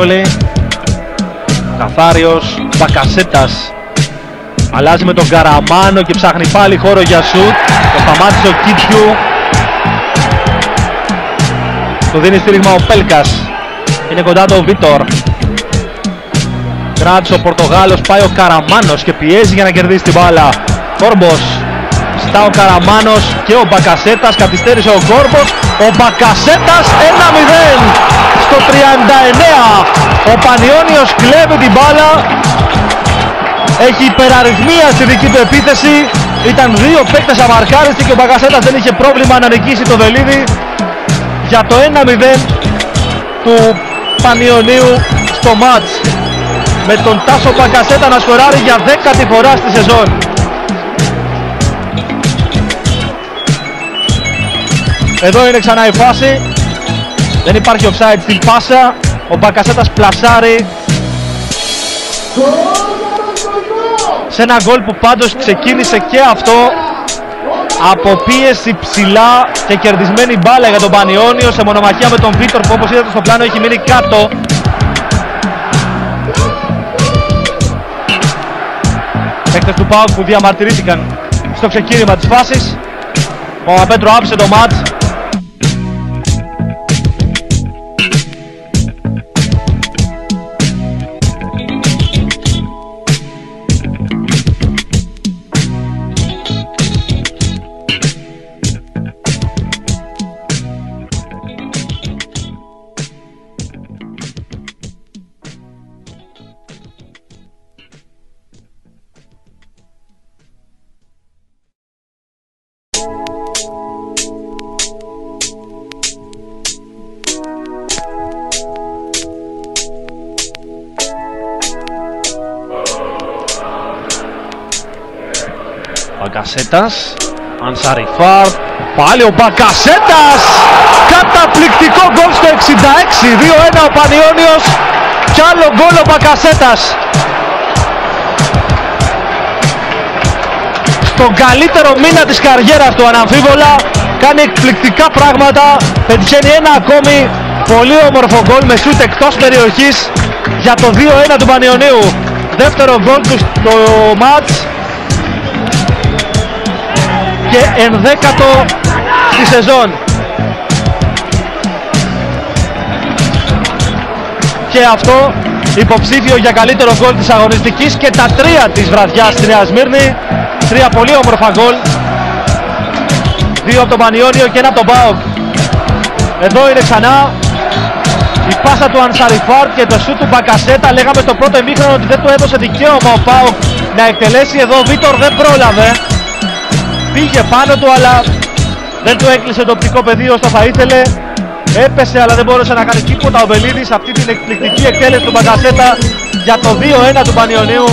δύσκολη. Καθάριος, Μπακασέτας αλλάζει με τον Καραμάνο και ψάχνει πάλι χώρο για σουτ. Το σταμάτησε ο Κίτιου. Το δίνει στήριγμα ο Πέλκας. Είναι κοντά το Βίτορ. Κράτησε ο Πορτογάλος, πάει ο Καραμάνος και πιέζει για να κερδίσει την μπάλα. Κόρμπος, στα ο Καραμάνος και ο Μπακασέτας, καθυστέρησε ο Κόρμπος. Ο Μπακασέτας 1-0 στο 39. Ο Πανιόνιος κλέβει την μπάλα. Έχει υπεραριθμία στη δική του επίθεση. Ήταν δύο παίκτες αμαρκάριστοι και ο Μπακασέτας δεν είχε πρόβλημα να νικήσει το Δελίδη για το 1-0 του Πανιωνίου στο μάτς με τον Τάσο Μπακασέτα να σκοράρει για δέκατη φορά στη σεζόν. Εδώ είναι ξανά η φάση. Δεν υπάρχει offside στην πάσα. Ο Μπακασέτας πλασάρει. Σε ένα γκολ που πάντως ξεκίνησε και αυτό από πίεση ψηλά και κερδισμένη μπάλα για τον Πανιόνιο σε μονομαχία με τον Βίτορ που όπως είδατε στο πλάνο έχει μείνει κάτω. Παίκτες του ΠΑΟΚ που διαμαρτυρήθηκαν στο ξεκίνημα της φάσης. Ο Παπαπέτρο άφησε το μάτς Μπακασέτας Ανσαριφάρ Πάλι ο Μπακασέτας Καταπληκτικό γκολ στο 66 2-1 ο Πανιόνιος. Κι άλλο γκολ ο Μπακασέτας Στον καλύτερο μήνα της καριέρας του αναμφίβολα Κάνει εκπληκτικά πράγματα Πετυχαίνει ένα ακόμη Πολύ όμορφο γκολ με σούτ εκτός περιοχής Για το 2-1 του Πανιωνίου Δεύτερο γκολ του στο μάτς και ενδέκατο στη σεζόν. Και αυτό υποψήφιο για καλύτερο γκολ της αγωνιστικής και τα τρία της βραδιάς στη Νέας Σμύρνη. Τρία πολύ όμορφα γκολ. Δύο από τον Πανιόνιο και ένα από τον Μπάουκ. Εδώ είναι ξανά η πάσα του Ανσαριφάρ και το σου του Μπακασέτα. Λέγαμε στο πρώτο εμίχρονο ότι δεν του έδωσε δικαίωμα ο Πάουκ να εκτελέσει. Εδώ ο Βίτορ δεν πρόλαβε πήγε πάνω του αλλά δεν του έκλεισε το οπτικό πεδίο όσο θα ήθελε. Έπεσε αλλά δεν μπόρεσε να κάνει τίποτα. Ο Μπελίδης αυτή την εκπληκτική εκτέλεση του Μπαγκασέτα για το 2-1 του Πανιωνίου